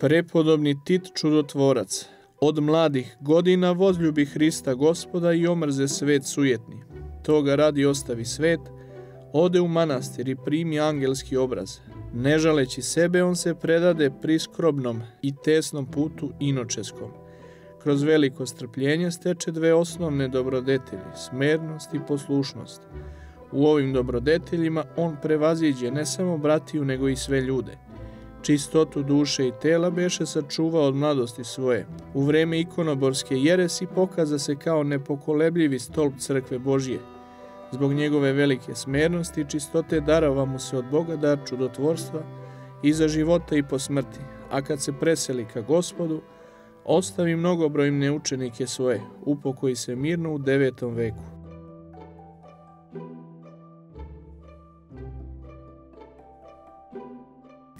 Prepodobni Tit čudotvorac, od mladih godina vozljubi Hrista gospoda i omrze svet sujetni. Toga radi ostavi svet, ode u manastir i primi angelski obraz. Ne žaleći sebe, on se predade priskrobnom i tesnom putu inočeskom. Kroz veliko strpljenje steče dve osnovne dobrodetelji, smernost i poslušnost. U ovim dobrodeteljima on prevaziđe ne samo bratiju, nego i sve ljude. Čistotu duše i tela beše sačuvao od mladosti svoje. U vreme ikonoborske jeresi pokaza se kao nepokolebljivi stolp crkve Božije. Zbog njegove velike smernosti i čistote darova mu se od Boga dar čudotvorstva i za života i po smrti, a kad se preseli ka gospodu, ostavi mnogobrojne učenike svoje, upokoji se mirno u devetom veku.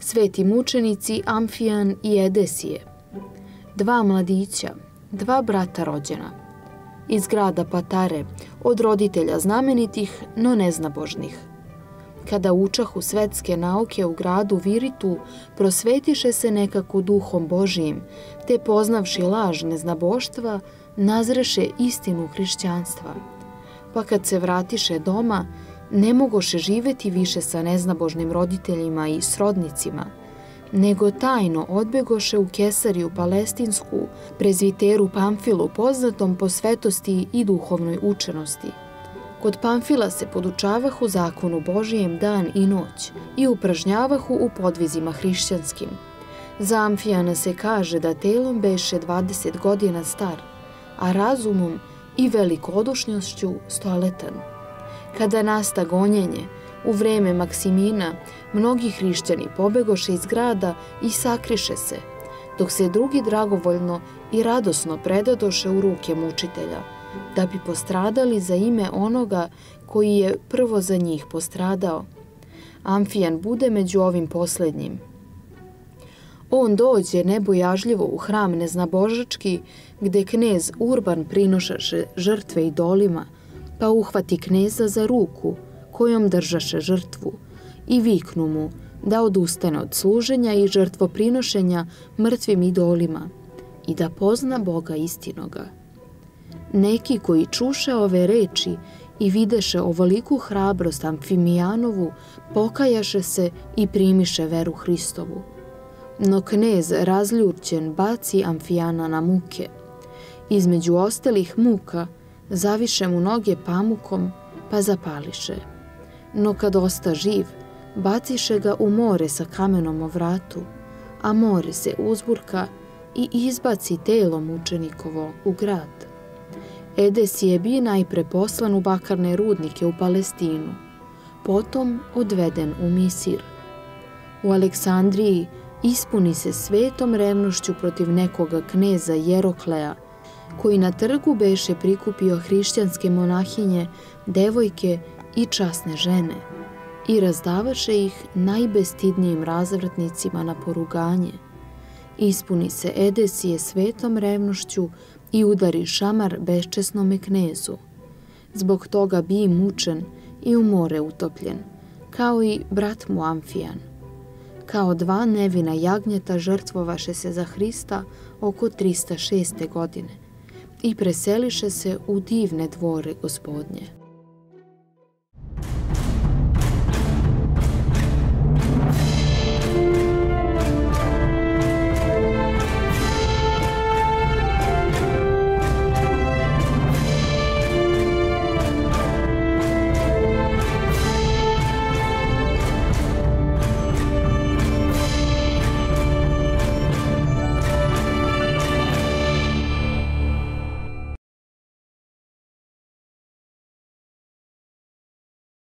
Sveti mučenici Amfijan i Edesije, dva mladića, dva brata rođena, iz grada Patare, od roditelja znamenitih, no neznabožnih. Kada učahu svetske nauke u gradu Viritu, prosvetiše se nekako duhom Božijim, te poznavši laž neznaboštva, nazreše istinu hrišćanstva. Pa kad se vratiše doma, ne mogoše živeti više sa neznabožnim roditeljima i srodnicima, nego tajno odbegoše u Kesariju Palestinsku, prezviteru Pamfilu poznatom po svetosti i duhovnoj učenosti. Kod Pamfila se podučavahu zakonu Božijem dan i noć i upražnjavahu u podvizima hrišćanskim. Za Amfijana se kaže da telom beše 20 godina star, a razumom i velikodušnjošću stoletan. Kada nasta gonjenje, u vreme Maksimina, mnogi hrišćani pobegoše iz grada i sakriše se, dok se drugi dragovoljno i radosno predadoše u ruke mučitelja, da bi postradali za ime onoga koji je prvo za njih postradao. Amfijan bude među ovim poslednjim. On dođe nebojažljivo u hram neznabožački, gde knez Urban prinošaše žrtve idolima, pa uhvati kneza za ruku, kojom držaše žrtvu, i viknu mu da odustane od služenja i žrtvoprinošenja mrtvim idolima i da pozna Boga istinoga. Neki koji čuše ove reči i videše ovoliku hrabrost Amfimijanovu, pokajaše se i primiše veru Hristovu. No knez razljučen baci Amfijana na muke. Između ostalih muka zaviše mu noge pamukom pa zapališe. No kad osta živ, baciše ga u more sa kamenom o vratu, a more se uzburka i izbaci telo mučenikovo u grad. Edes je bi najpre poslan u bakarne rudnike u Palestinu, potom odveden u Misir. U Aleksandriji ispuni se svetom revnošću protiv nekoga kneza Jeroklea, koji na trgu beše prikupio hrišćanske monahinje, devojke i časne žene i razdavaše ih najbestidnijim razvratnicima na poruganje. Ispuni se Edesije svetom revnošću i udari šamar beščesnome knezu. Zbog toga bi mučen i u more utopljen, kao i brat mu Amfijan. Kao dva nevina jagnjeta žrtvovaše se za Hrista oko 306. godine i preseliše se u divne dvore gospodnje.